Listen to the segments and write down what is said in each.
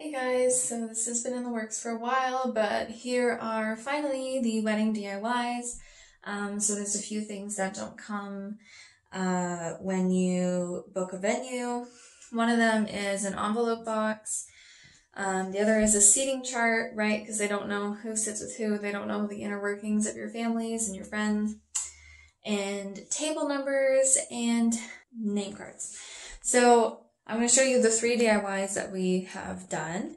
Hey guys, so this has been in the works for a while, but here are finally the wedding DIYs. Um, so there's a few things that don't come uh, when you book a venue. One of them is an envelope box. Um, the other is a seating chart, right? Because they don't know who sits with who. They don't know the inner workings of your families and your friends. And table numbers and name cards. So I'm going to show you the three DIYs that we have done.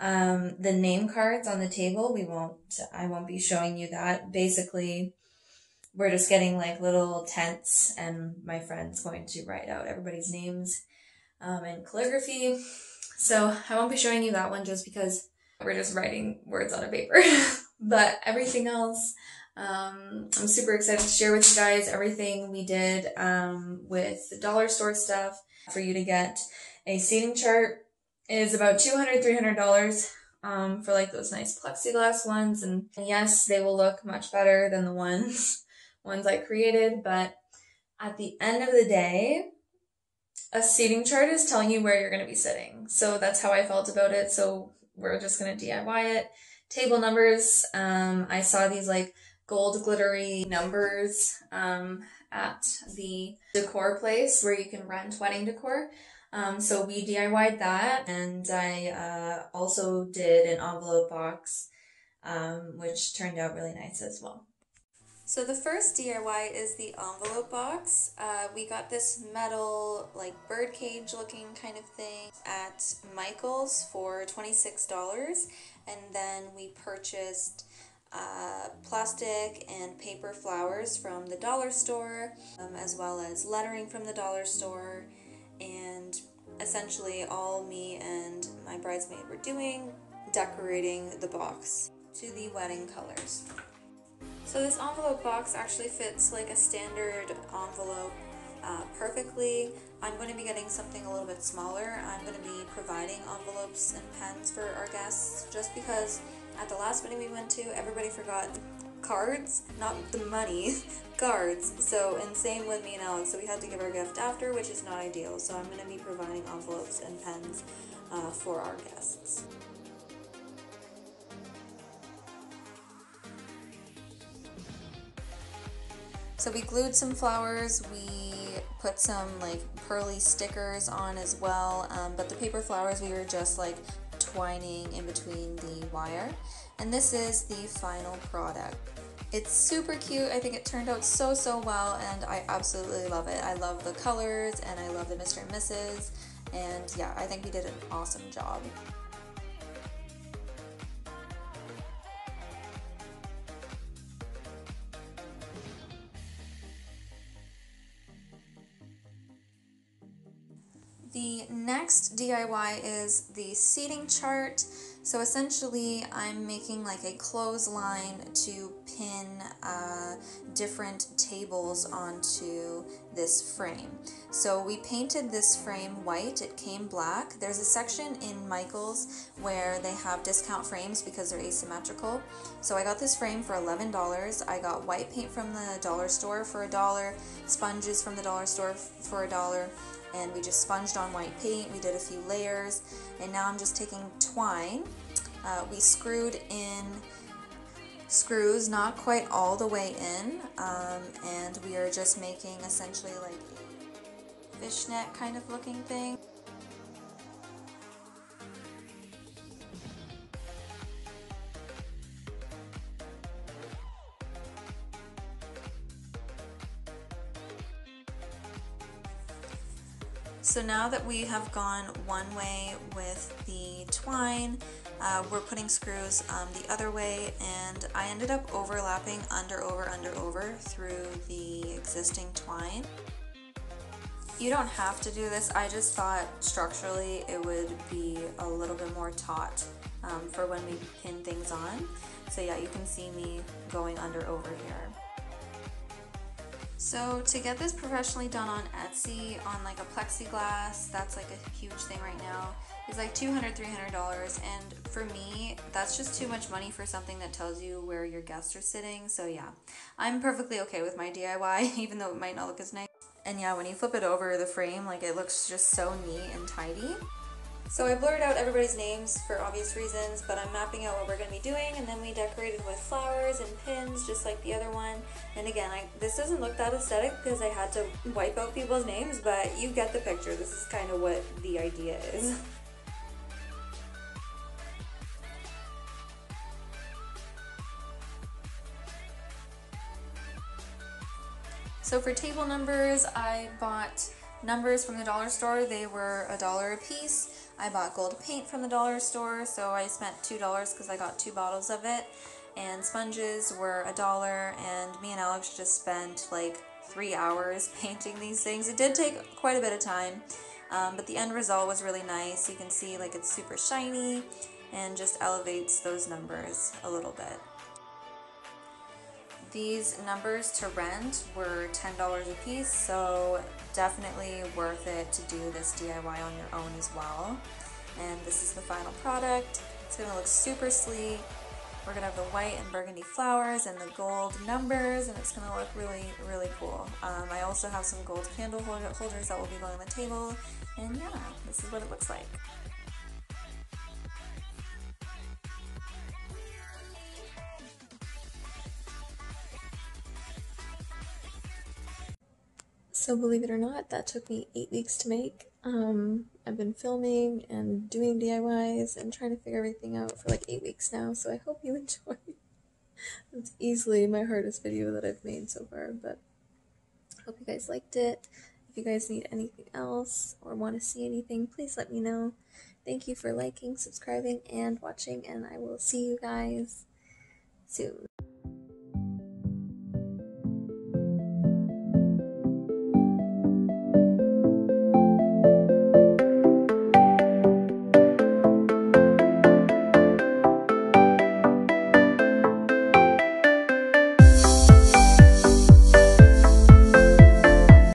Um, the name cards on the table, we won't, I won't be showing you that. Basically, we're just getting like little tents and my friend's going to write out everybody's names um, in calligraphy. So I won't be showing you that one just because we're just writing words on a paper. but everything else, um, I'm super excited to share with you guys everything we did um, with the dollar store stuff for you to get a seating chart is about $200, $300 um, for like those nice plexiglass ones. And yes, they will look much better than the ones, ones I created. But at the end of the day, a seating chart is telling you where you're going to be sitting. So that's how I felt about it. So we're just going to DIY it. Table numbers. Um, I saw these like gold glittery numbers, um, at the decor place where you can rent wedding decor. Um, so we DIY'd that, and I uh, also did an envelope box, um, which turned out really nice as well. So the first DIY is the envelope box. Uh, we got this metal, like birdcage looking kind of thing at Michael's for $26, and then we purchased uh, plastic and paper flowers from the dollar store, um, as well as lettering from the dollar store, and essentially all me and my bridesmaid were doing, decorating the box to the wedding colors. So this envelope box actually fits like a standard envelope uh, perfectly. I'm going to be getting something a little bit smaller. I'm going to be providing envelopes and pens for our guests just because at the last wedding we went to, everybody forgot cards, not the money, cards. So, and same with me and Alex. So we had to give our gift after, which is not ideal. So I'm going to be providing envelopes and pens uh, for our guests. So we glued some flowers, we put some like pearly stickers on as well, um, but the paper flowers we were just like twining in between the wire. And this is the final product. It's super cute. I think it turned out so, so well, and I absolutely love it. I love the colors, and I love the Mr. and Mrs. And yeah, I think we did an awesome job. The next DIY is the seating chart. So essentially I'm making like a clothesline to pin uh, different tables onto this frame. So we painted this frame white, it came black. There's a section in Michael's where they have discount frames because they're asymmetrical. So I got this frame for $11. I got white paint from the dollar store for a dollar, sponges from the dollar store for a dollar, and we just sponged on white paint. We did a few layers and now I'm just taking twine. Uh, we screwed in screws not quite all the way in um, and we are just making essentially like a fishnet kind of looking thing. So now that we have gone one way with the twine, uh, we're putting screws um, the other way and I ended up overlapping under, over, under, over through the existing twine. You don't have to do this, I just thought structurally it would be a little bit more taut um, for when we pin things on. So yeah, you can see me going under, over here. So to get this professionally done on Etsy on like a plexiglass, that's like a huge thing right now, is like $200, $300 and for me, that's just too much money for something that tells you where your guests are sitting. So yeah, I'm perfectly okay with my DIY even though it might not look as nice. And yeah, when you flip it over the frame, like it looks just so neat and tidy. So I blurred out everybody's names for obvious reasons, but I'm mapping out what we're going to be doing, and then we decorated with flowers and pins, just like the other one. And again, I, this doesn't look that aesthetic because I had to wipe out people's names, but you get the picture. This is kind of what the idea is. So for table numbers, I bought numbers from the dollar store. They were a dollar a piece. I bought gold paint from the dollar store, so I spent $2 because I got two bottles of it. And sponges were a dollar, and me and Alex just spent like three hours painting these things. It did take quite a bit of time, um, but the end result was really nice. You can see like it's super shiny and just elevates those numbers a little bit. These numbers to rent were $10 a piece, so definitely worth it to do this DIY on your own as well. And this is the final product. It's to look super sleek. We're to have the white and burgundy flowers and the gold numbers, and it's to look really, really cool. Um, I also have some gold candle holders that will be going on the table, and yeah, this is what it looks like. So believe it or not, that took me eight weeks to make. Um, I've been filming and doing DIYs and trying to figure everything out for like eight weeks now, so I hope you enjoy. it's easily my hardest video that I've made so far, but hope you guys liked it. If you guys need anything else or want to see anything, please let me know. Thank you for liking, subscribing, and watching, and I will see you guys soon.